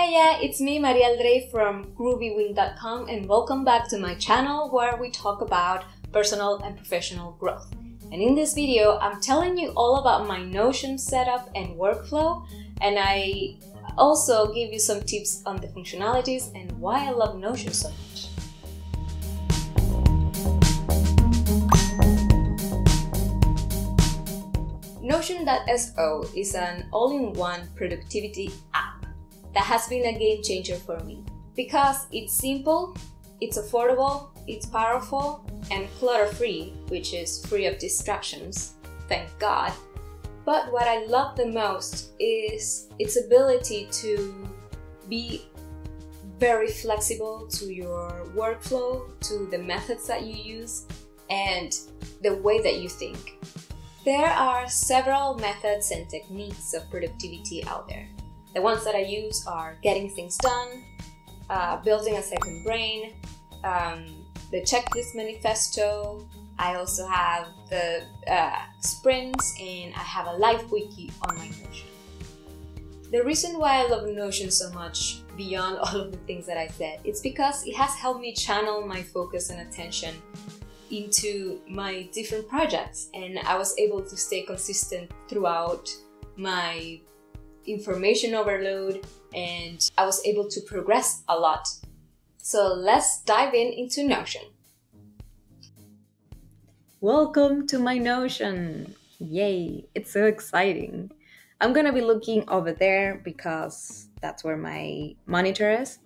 Hey yeah, it's me Maria Aldrey from GroovyWink.com and welcome back to my channel where we talk about personal and professional growth. And in this video, I'm telling you all about my Notion setup and workflow and I also give you some tips on the functionalities and why I love Notion so much. Notion.so is an all-in-one productivity app that has been a game changer for me because it's simple, it's affordable, it's powerful, and clutter-free, which is free of distractions, thank God. But what I love the most is its ability to be very flexible to your workflow, to the methods that you use, and the way that you think. There are several methods and techniques of productivity out there. The ones that I use are getting things done, uh, building a second brain, um, the checklist manifesto. I also have the uh, sprints and I have a life wiki on my Notion. The reason why I love Notion so much, beyond all of the things that I said, it's because it has helped me channel my focus and attention into my different projects and I was able to stay consistent throughout my information overload and I was able to progress a lot. So let's dive in into Notion. Welcome to my Notion! Yay, it's so exciting. I'm gonna be looking over there because that's where my monitor is.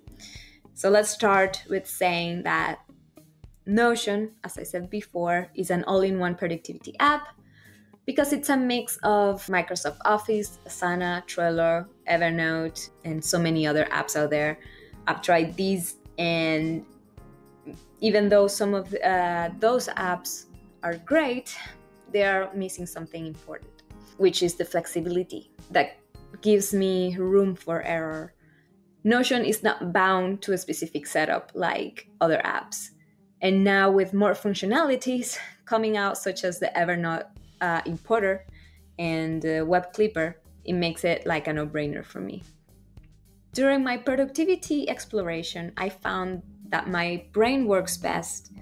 So let's start with saying that Notion, as I said before, is an all in one productivity app because it's a mix of Microsoft Office, Asana, Trello, Evernote, and so many other apps out there. I've tried these, and even though some of uh, those apps are great, they are missing something important, which is the flexibility that gives me room for error. Notion is not bound to a specific setup like other apps. And now, with more functionalities coming out, such as the Evernote uh, importer and the Web Clipper, it makes it like a no brainer for me. During my productivity exploration, I found that my brain works best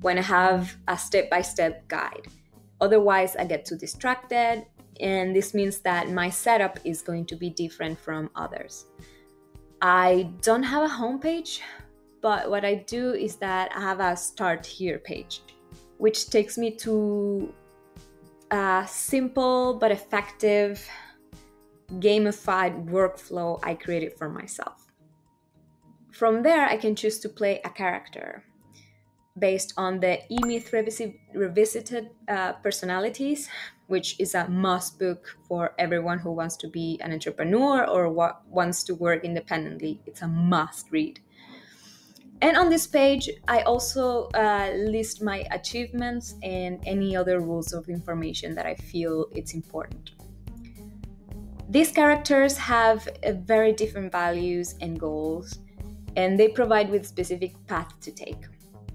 when I have a step by step guide. Otherwise, I get too distracted, and this means that my setup is going to be different from others. I don't have a homepage, but what I do is that I have a start here page, which takes me to a simple but effective gamified workflow I created for myself. From there, I can choose to play a character based on the E Myth Revisited uh, Personalities, which is a must book for everyone who wants to be an entrepreneur or wa- wants to work independently. It's a must read. And on this page, I also uh, list my achievements and any other rules of information that I feel it's important. These characters have very different values and goals, and they provide with specific path to take.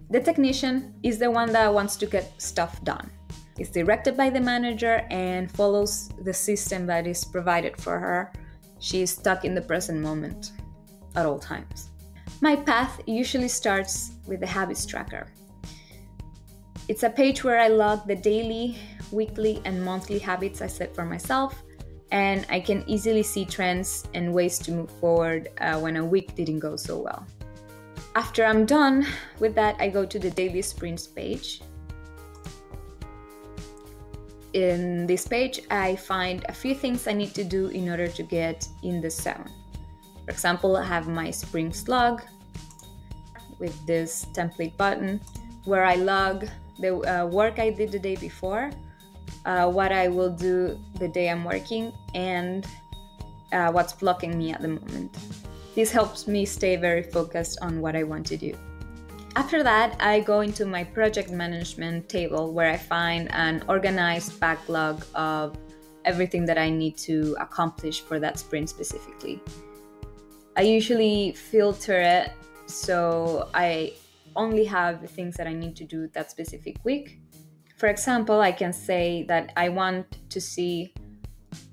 The technician is the one that wants to get stuff done. It's directed by the manager and follows the system that is provided for her. She is stuck in the present moment at all times. My path usually starts with the habits tracker. It's a page where I log the daily, weekly, and monthly habits I set for myself, and I can easily see trends and ways to move forward uh, when a week didn't go so well. After I'm done with that, I go to the daily sprints page. In this page, I find a few things I need to do in order to get in the zone. For example, I have my Sprint Log with this template button where I log the uh, work I did the day before, uh, what I will do the day I'm working, and uh, what's blocking me at the moment. This helps me stay very focused on what I want to do. After that, I go into my project management table where I find an organized backlog of everything that I need to accomplish for that sprint specifically. I usually filter it so I only have the things that I need to do that specific week. For example, I can say that I want to see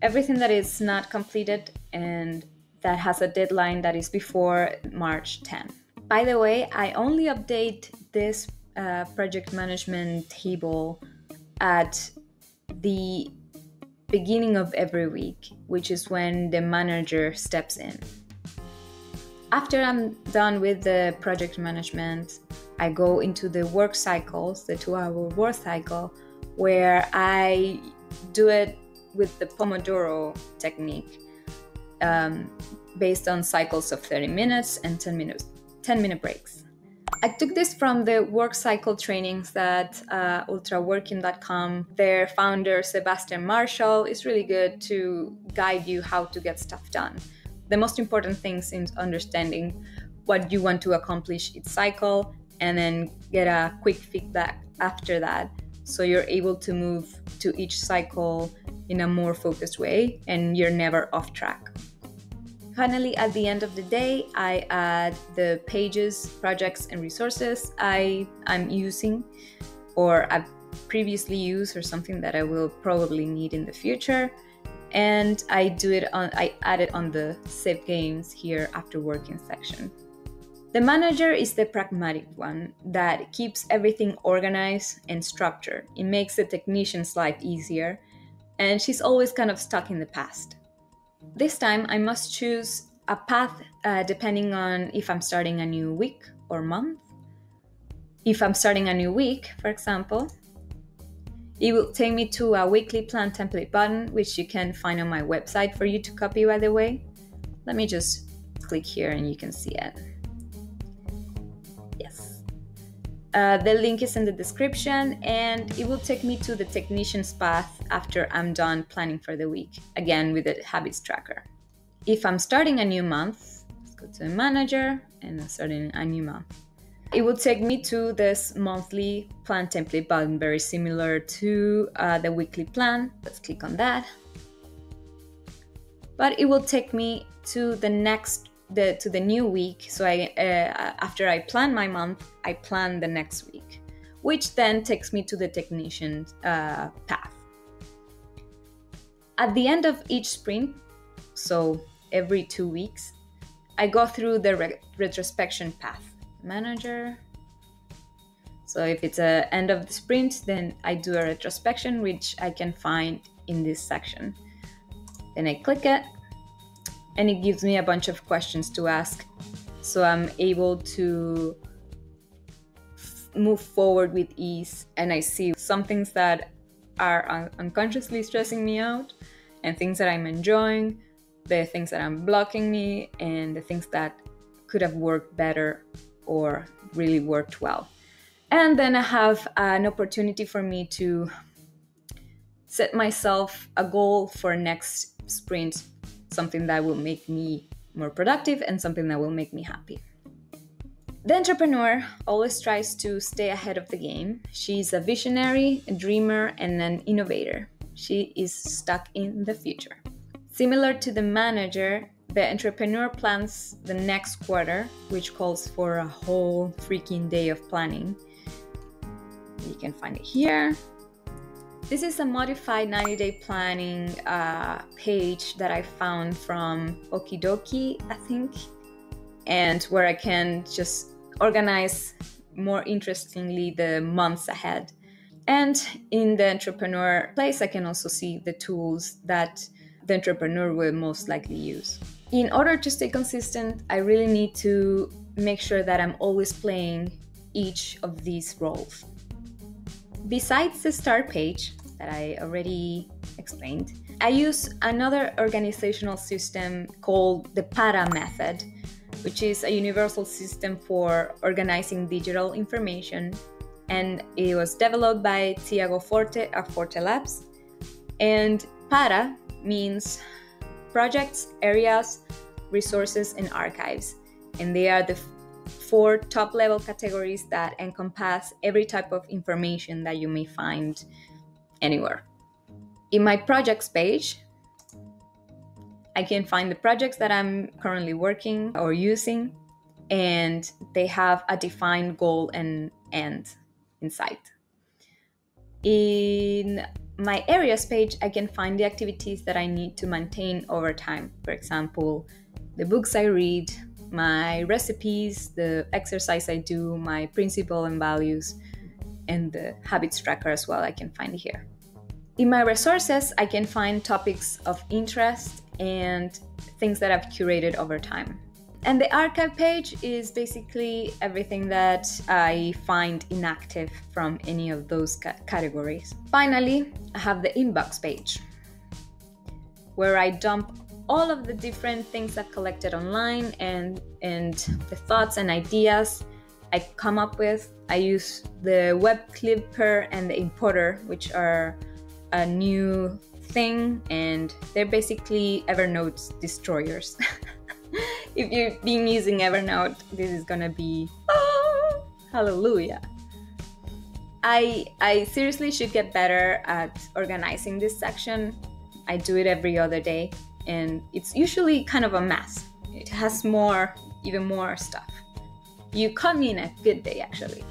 everything that is not completed and that has a deadline that is before March 10. By the way, I only update this uh, project management table at the beginning of every week, which is when the manager steps in. After I'm done with the project management, I go into the work cycles, the two hour work cycle, where I do it with the Pomodoro technique um, based on cycles of 30 minutes and 10 minutes 10 minute breaks. I took this from the work cycle trainings that uh, ultraworking.com. Their founder, Sebastian Marshall, is really good to guide you how to get stuff done. The most important things is understanding what you want to accomplish each cycle and then get a quick feedback after that so you're able to move to each cycle in a more focused way and you're never off track. Finally, at the end of the day, I add the pages, projects, and resources I, I'm using or I've previously used or something that I will probably need in the future. And I do it on I add it on the save games here after working section. The manager is the pragmatic one that keeps everything organized and structured. It makes the technician's life easier, and she's always kind of stuck in the past. This time I must choose a path uh, depending on if I'm starting a new week or month. If I'm starting a new week, for example, it will take me to a weekly plan template button, which you can find on my website for you to copy, by the way. Let me just click here and you can see it. Yes. Uh, the link is in the description and it will take me to the technician's path after I'm done planning for the week, again with the habits tracker. If I'm starting a new month, let's go to the manager and I'm starting a new month. It will take me to this monthly plan template button, very similar to uh, the weekly plan. Let's click on that. But it will take me to the next the to the new week. So I uh, after I plan my month, I plan the next week, which then takes me to the technician uh, path. At the end of each sprint, so every two weeks, I go through the re- retrospection path. Manager. So if it's a end of the sprint, then I do a retrospection, which I can find in this section. Then I click it and it gives me a bunch of questions to ask so i'm able to move forward with ease and i see some things that are un- unconsciously stressing me out and things that i'm enjoying the things that i'm blocking me and the things that could have worked better or really worked well and then i have an opportunity for me to set myself a goal for next sprint something that will make me more productive and something that will make me happy. The entrepreneur always tries to stay ahead of the game. She's a visionary, a dreamer, and an innovator. She is stuck in the future. Similar to the manager, the entrepreneur plans the next quarter, which calls for a whole freaking day of planning. You can find it here. This is a modified 90 day planning uh, page that I found from Okidoki, I think, and where I can just organize more interestingly the months ahead. And in the entrepreneur place, I can also see the tools that the entrepreneur will most likely use. In order to stay consistent, I really need to make sure that I'm always playing each of these roles. Besides the start page that I already explained, I use another organizational system called the PARA method, which is a universal system for organizing digital information. And it was developed by Tiago Forte at Forte Labs. And PARA means projects, areas, resources, and archives. And they are the four top level categories that encompass every type of information that you may find anywhere. In my projects page, I can find the projects that I'm currently working or using, and they have a defined goal and end in sight. In my areas page, I can find the activities that I need to maintain over time. For example, the books I read, my recipes, the exercise I do, my principle and values, and the habits tracker as well. I can find here. In my resources, I can find topics of interest and things that I've curated over time. And the archive page is basically everything that I find inactive from any of those ca- categories. Finally, I have the inbox page where I dump all of the different things I've collected online and and the thoughts and ideas I come up with. I use the web clipper and the importer, which are a new thing, and they're basically Evernote destroyers. if you've been using Evernote, this is gonna be oh, hallelujah. I I seriously should get better at organizing this section. I do it every other day, and it's usually kind of a mess. It has more, even more stuff. You caught me in a good day, actually.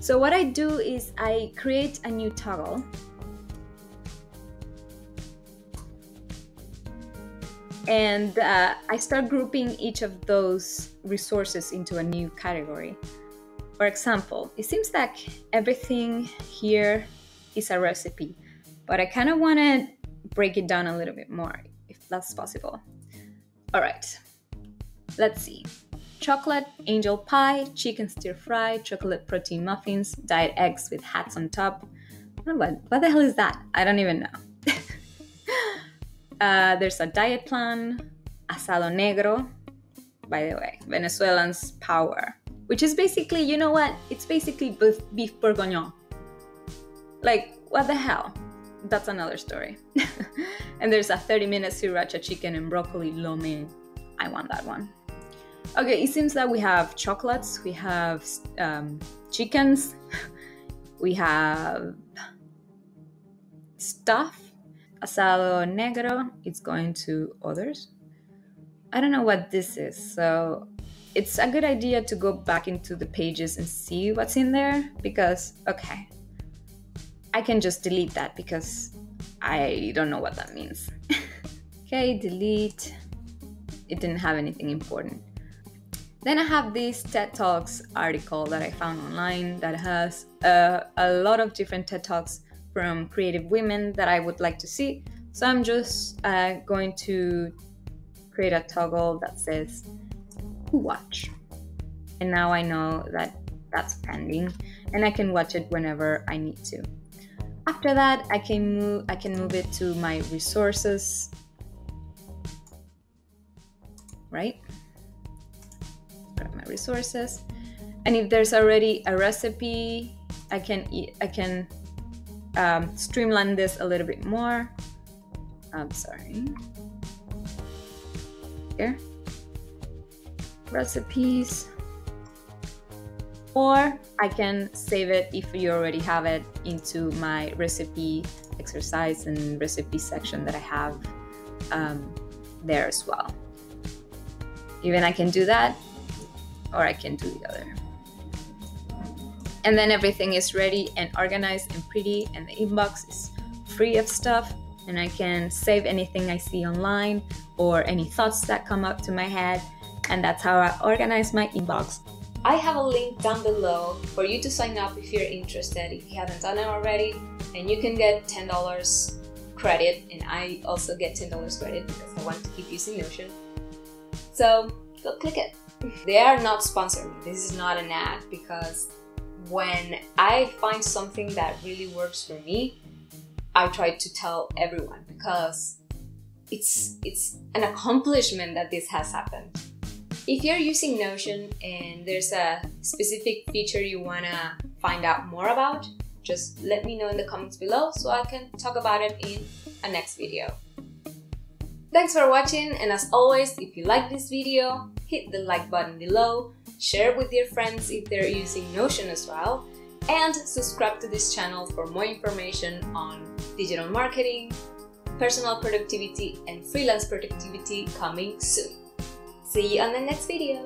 So what I do is I create a new toggle and uh, I start grouping each of those resources into a new category. For example, it seems like everything here is a recipe, but I kind of want to break it down a little bit more, if that's possible. All right, let's see. Chocolate angel pie, chicken stir fry, chocolate protein muffins, diet eggs with hats on top. What, what the hell is that? I don't even know. Uh, there's a diet plan, asado negro, by the way, Venezuelans power, which is basically, you know what? It's basically beef, beef bourguignon. Like, what the hell? That's another story. and there's a 30 minute sriracha chicken and broccoli lo mein. I want that one. Okay, it seems that we have chocolates, we have um, chickens, we have stuff asado negro, it's going to others. I don't know what this is, so it's a good idea to go back into the pages and see what's in there because, okay, I can just delete that because I don't know what that means. okay, delete. It didn't have anything important. Then I have this TED Talks article that I found online that has uh, a lot of different TED Talks from creative women that I would like to see. So I'm just uh, going to create a toggle that says who watch. And now I know that that's pending and I can watch it whenever I need to. After that, I can move I can move it to my resources. Right? Grab my resources. And if there's already a recipe, I can I can um, streamline this a little bit more. I'm sorry. Here. Recipes. Or I can save it if you already have it into my recipe exercise and recipe section that I have um, there as well. Even I can do that, or I can do the other. And then everything is ready and organized and pretty, and the inbox is free of stuff. And I can save anything I see online or any thoughts that come up to my head. And that's how I organize my inbox. I have a link down below for you to sign up if you're interested, if you haven't done it already. And you can get $10 credit, and I also get $10 credit because I want to keep using Notion. So go click it. They are not sponsored. This is not an ad because when I find something that really works for me, I try to tell everyone because it's it's an accomplishment that this has happened. If you're using Notion and there's a specific feature you wanna find out more about, just let me know in the comments below so I can talk about it in a next video. Thanks for watching and as always, if you like this video, hit the like button below share with your friends if they're using Notion as well, and subscribe to this channel for more information on digital marketing, personal productivity, and freelance productivity coming soon. See you on the next video!